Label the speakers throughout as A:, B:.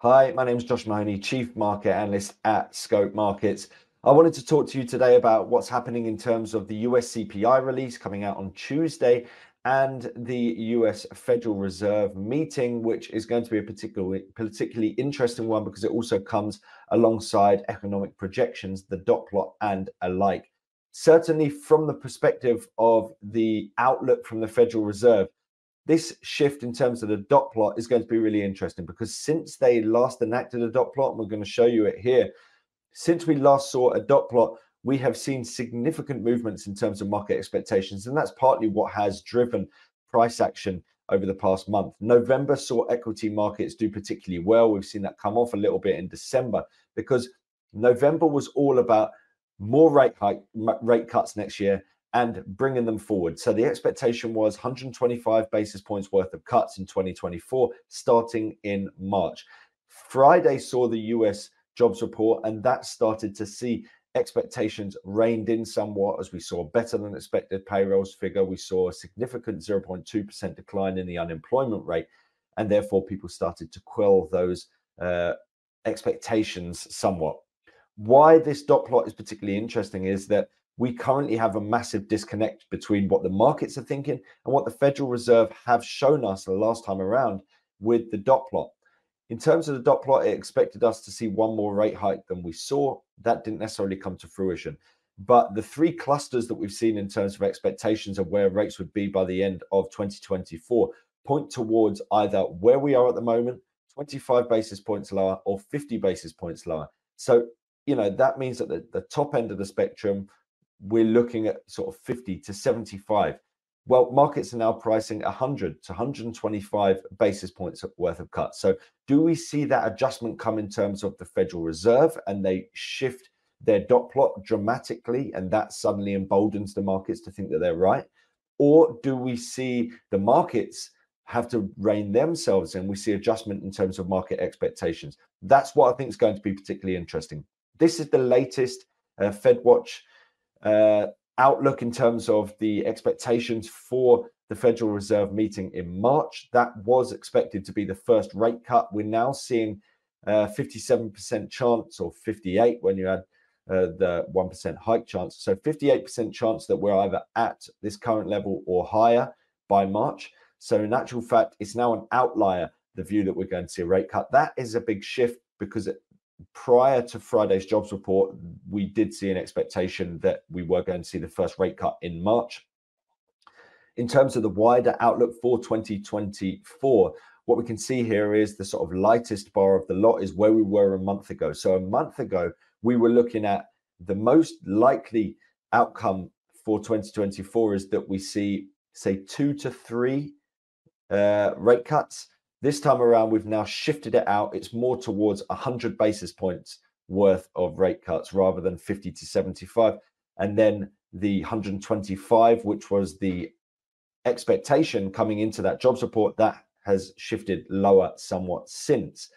A: Hi, my name is Josh Mahony, Chief Market Analyst at Scope Markets. I wanted to talk to you today about what's happening in terms of the US CPI release coming out on Tuesday and the US Federal Reserve meeting, which is going to be a particularly, particularly interesting one because it also comes alongside economic projections, the dot plot, and alike. Certainly, from the perspective of the outlook from the Federal Reserve, this shift in terms of the dot plot is going to be really interesting because since they last enacted a dot plot, and we're going to show you it here, since we last saw a dot plot, we have seen significant movements in terms of market expectations, and that's partly what has driven price action over the past month. November saw equity markets do particularly well. We've seen that come off a little bit in December because November was all about more rate hike rate cuts next year and bringing them forward. So the expectation was 125 basis points worth of cuts in 2024, starting in March. Friday saw the US jobs report, and that started to see expectations reined in somewhat as we saw better than expected payrolls figure. We saw a significant 0.2% decline in the unemployment rate, and therefore people started to quell those uh, expectations somewhat. Why this dot plot is particularly interesting is that we currently have a massive disconnect between what the markets are thinking and what the Federal Reserve have shown us the last time around with the dot plot. In terms of the dot plot, it expected us to see one more rate hike than we saw. That didn't necessarily come to fruition. But the three clusters that we've seen in terms of expectations of where rates would be by the end of 2024 point towards either where we are at the moment, 25 basis points lower, or 50 basis points lower. So, you know, that means that the, the top end of the spectrum, we're looking at sort of 50 to 75. Well, markets are now pricing 100 to 125 basis points worth of cuts. So, do we see that adjustment come in terms of the Federal Reserve and they shift their dot plot dramatically and that suddenly emboldens the markets to think that they're right? Or do we see the markets have to rein themselves in? We see adjustment in terms of market expectations. That's what I think is going to be particularly interesting. This is the latest uh, Fed Watch uh, outlook in terms of the expectations for the Federal Reserve meeting in March. That was expected to be the first rate cut. We're now seeing uh, 57% chance or 58 when you add uh, the 1% hike chance. So 58% chance that we're either at this current level or higher by March. So in actual fact, it's now an outlier, the view that we're going to see a rate cut. That is a big shift because it, prior to Friday's jobs report, we did see an expectation that we were going to see the first rate cut in March. In terms of the wider outlook for 2024, what we can see here is the sort of lightest bar of the lot is where we were a month ago. So a month ago, we were looking at the most likely outcome for 2024 is that we see, say, two to three uh, rate cuts this time around, we've now shifted it out. It's more towards 100 basis points worth of rate cuts rather than 50 to 75. And then the 125, which was the expectation coming into that jobs report, that has shifted lower somewhat since.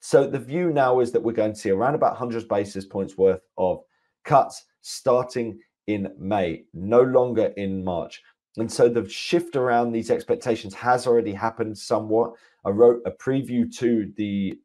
A: So the view now is that we're going to see around about 100 basis points worth of cuts starting in May, no longer in March. And so the shift around these expectations has already happened somewhat. I wrote a preview to the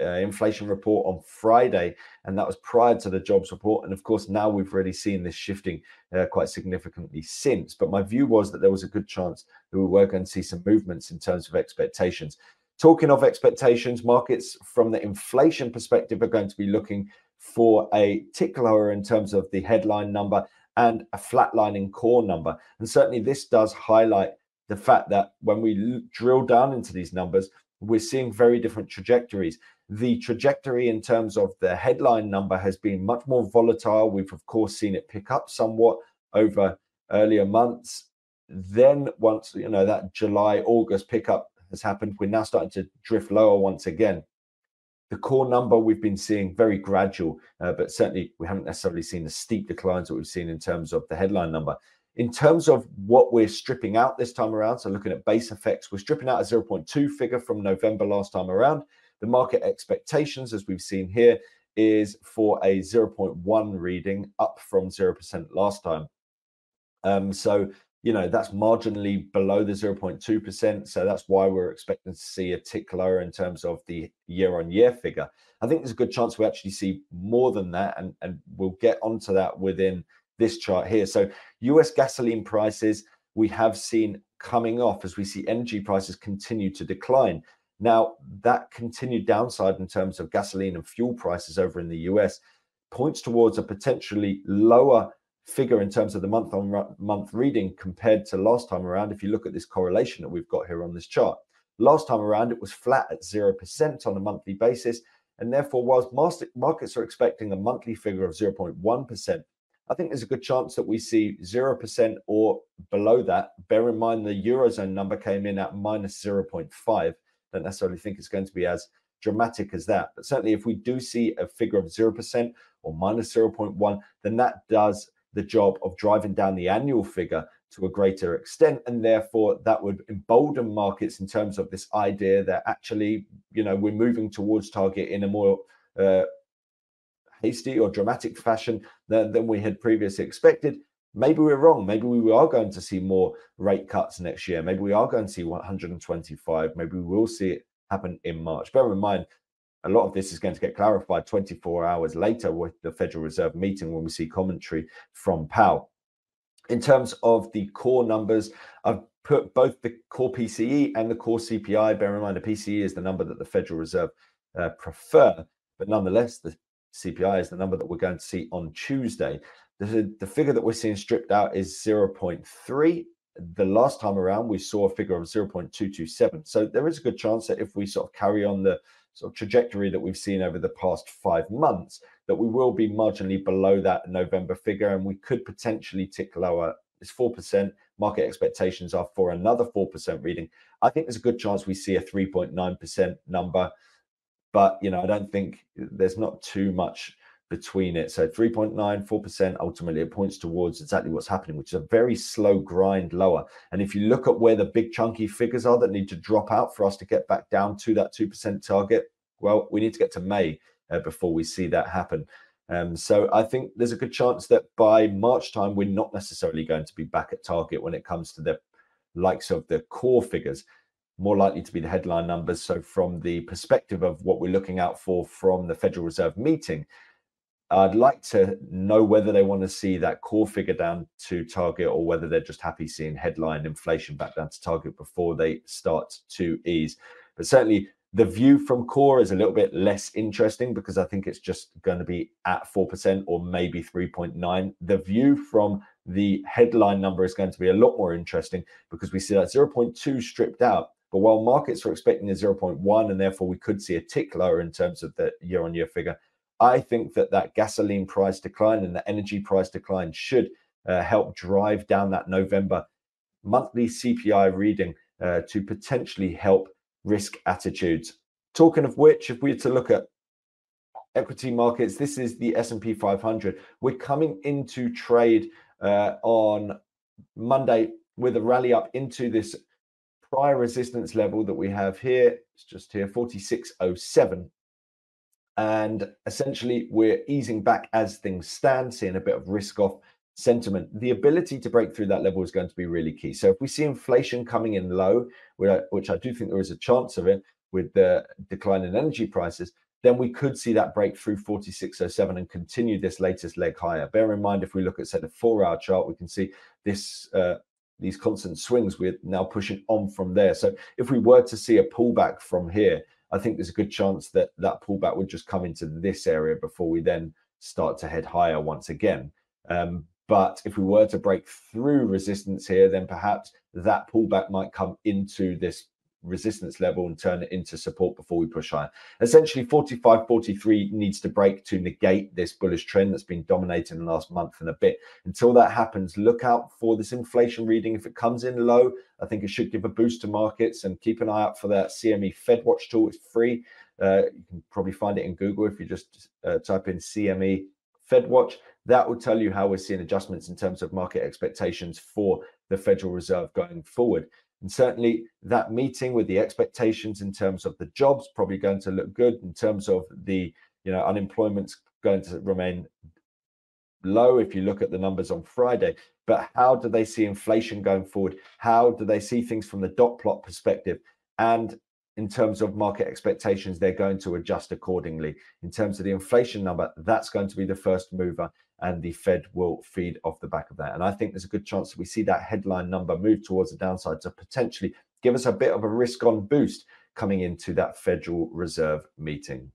A: uh, inflation report on Friday, and that was prior to the jobs report. And of course, now we've already seen this shifting uh, quite significantly since. But my view was that there was a good chance that we were going to see some movements in terms of expectations. Talking of expectations, markets from the inflation perspective are going to be looking for a tick lower in terms of the headline number and a flatlining core number. And certainly this does highlight the fact that when we drill down into these numbers, we're seeing very different trajectories. The trajectory in terms of the headline number has been much more volatile. We've, of course, seen it pick up somewhat over earlier months. Then, once you know that July, August pickup has happened, we're now starting to drift lower once again. The core number we've been seeing very gradual, uh, but certainly we haven't necessarily seen the steep declines that we've seen in terms of the headline number. In terms of what we're stripping out this time around, so looking at base effects, we're stripping out a 0.2 figure from November last time around. The market expectations, as we've seen here, is for a 0.1 reading up from 0% last time. Um, so you know, that's marginally below the 0.2%. So that's why we're expecting to see a tick lower in terms of the year on year figure. I think there's a good chance we actually see more than that. And, and we'll get onto that within this chart here. So US gasoline prices, we have seen coming off as we see energy prices continue to decline. Now, that continued downside in terms of gasoline and fuel prices over in the US points towards a potentially lower figure in terms of the month on month reading compared to last time around. If you look at this correlation that we've got here on this chart, last time around it was flat at 0% on a monthly basis. And therefore, whilst markets are expecting a monthly figure of 0.1%, I think there's a good chance that we see 0% or below that. Bear in mind the Eurozone number came in at minus 0.5. Don't necessarily think it's going to be as dramatic as that. But certainly, if we do see a figure of 0% or minus 0.1, then that does the job of driving down the annual figure to a greater extent and therefore that would embolden markets in terms of this idea that actually you know we're moving towards target in a more uh, hasty or dramatic fashion than, than we had previously expected. Maybe we're wrong. Maybe we are going to see more rate cuts next year. Maybe we are going to see 125 maybe we will see it happen in march. Bear in mind a lot of this is going to get clarified 24 hours later with the Federal Reserve meeting when we see commentary from Powell. In terms of the core numbers, I've put both the core PCE and the core CPI. Bear in mind, the PCE is the number that the Federal Reserve uh, prefer, but nonetheless, the CPI is the number that we're going to see on Tuesday. The, the figure that we're seeing stripped out is 0.3. The last time around, we saw a figure of 0.227. So there is a good chance that if we sort of carry on the sort of trajectory that we've seen over the past five months, that we will be marginally below that November figure and we could potentially tick lower. It's 4%. Market expectations are for another 4% reading. I think there's a good chance we see a 3.9% number, but you know, I don't think there's not too much between it. So 3.9, 4%, ultimately it points towards exactly what's happening, which is a very slow grind lower. And if you look at where the big chunky figures are that need to drop out for us to get back down to that 2% target, well, we need to get to May uh, before we see that happen. Um, so I think there's a good chance that by March time, we're not necessarily going to be back at target when it comes to the likes of the core figures more likely to be the headline numbers. So, from the perspective of what we're looking out for from the Federal Reserve meeting, I'd like to know whether they want to see that core figure down to target or whether they're just happy seeing headline inflation back down to target before they start to ease. But certainly, the view from core is a little bit less interesting because I think it's just going to be at 4% or maybe 3.9. The view from the headline number is going to be a lot more interesting because we see that 0.2 stripped out. But while markets are expecting a 0.1 and therefore we could see a tick lower in terms of the year on year figure, I think that that gasoline price decline and the energy price decline should uh, help drive down that November monthly CPI reading uh, to potentially help risk attitudes. Talking of which, if we were to look at equity markets, this is the S&P 500. We're coming into trade uh, on Monday with a rally up into this prior resistance level that we have here. It's just here, 4607. And essentially, we're easing back as things stand, seeing a bit of risk off sentiment. The ability to break through that level is going to be really key. So, if we see inflation coming in low, which I do think there is a chance of it with the decline in energy prices, then we could see that break through 4607 and continue this latest leg higher. Bear in mind, if we look at, say, the four hour chart, we can see this. Uh, these constant swings we're now pushing on from there so if we were to see a pullback from here I think there's a good chance that that pullback would just come into this area before we then start to head higher once again. Um, but if we were to break through resistance here, then perhaps that pullback might come into this resistance level and turn it into support before we push higher. Essentially, 45 43 needs to break to negate this bullish trend that's been dominating the last month and a bit. Until that happens, look out for this inflation reading. If it comes in low, I think it should give a boost to markets and keep an eye out for that CME Fed Watch tool. It's free. Uh, you can probably find it in Google if you just uh, type in CME Fed Watch. That will tell you how we're seeing adjustments in terms of market expectations for the Federal Reserve going forward. And certainly that meeting with the expectations in terms of the jobs probably going to look good in terms of the, you know, unemployment's going to remain low if you look at the numbers on Friday. But how do they see inflation going forward? How do they see things from the dot plot perspective? And in terms of market expectations, they're going to adjust accordingly. In terms of the inflation number, that's going to be the first mover, and the Fed will feed off the back of that. And I think there's a good chance that we see that headline number move towards the downside to potentially give us a bit of a risk on boost coming into that Federal Reserve meeting.